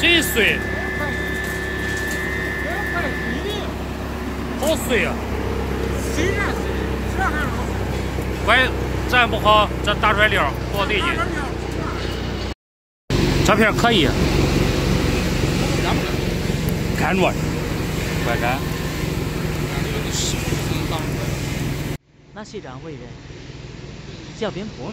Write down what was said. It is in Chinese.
真水。好水啊。谁让谁让喂站不好这打出来料不好对劲这片可以看着快干。那些张伟人。小边果